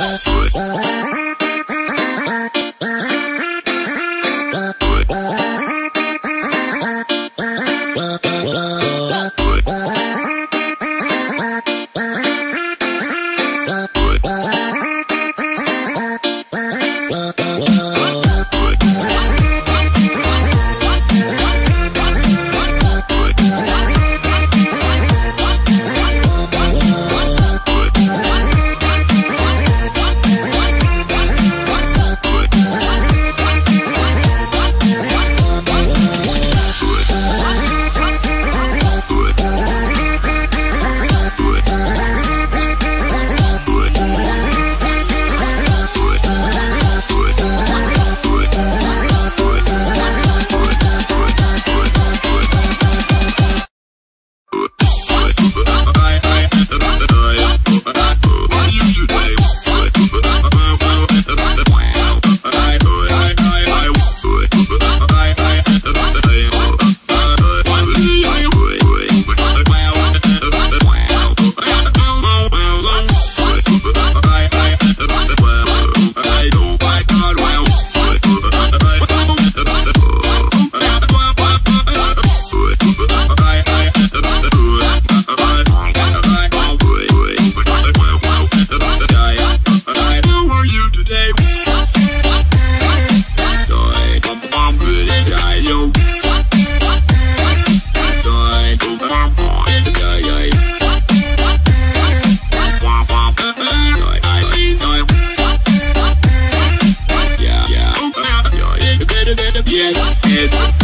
Bye. it.